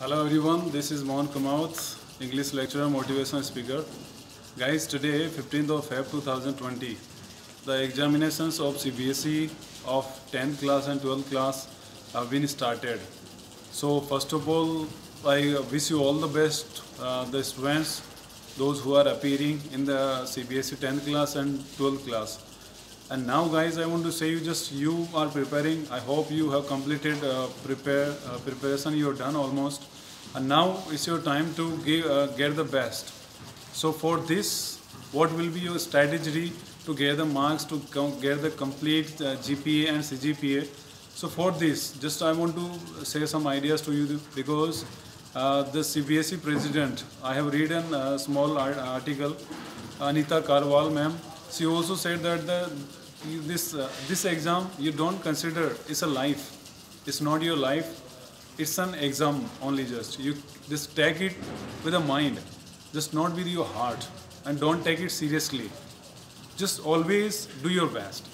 Hello everyone, this is Mohan Kamaut, English lecturer, motivational speaker. Guys, today 15th of Feb 2020, the examinations of CBSE of 10th class and 12th class have been started. So first of all, I wish you all the best, uh, the students, those who are appearing in the CBSE 10th class and 12th class. And now guys, I want to say you just you are preparing. I hope you have completed uh, prepare uh, preparation. You are done almost, and now it's your time to give, uh, get the best. So for this, what will be your strategy to get the marks to get the complete uh, GPA and CGPA? So for this, just I want to say some ideas to you because uh, the CBSE president, I have read a small art- article, Anita Karwal ma'am. She also said that the you- this uh, this exam you don't consider it's a life. It's not your life. It's an exam only. Just you just take it with a mind, just not with your heart, and don't take it seriously. Just always do your best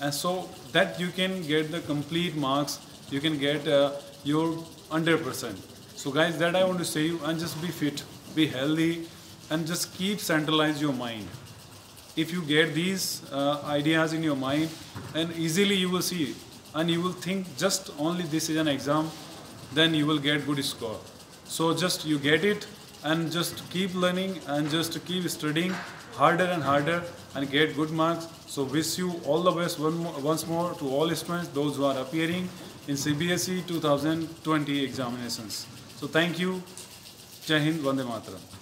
and so that you can get the complete marks you can get uh, your 100% so guys that i want to say you and just be fit be healthy and just keep centralize your mind if you get these uh, ideas in your mind and easily you will see and you will think just only this is an exam then you will get good score. So just you get it and just keep learning and just keep studying harder and harder and get good marks. So wish you all the best one more, once more to all students those who are appearing in cbse 2020 examinations. So thank you. Jai hind vande mataram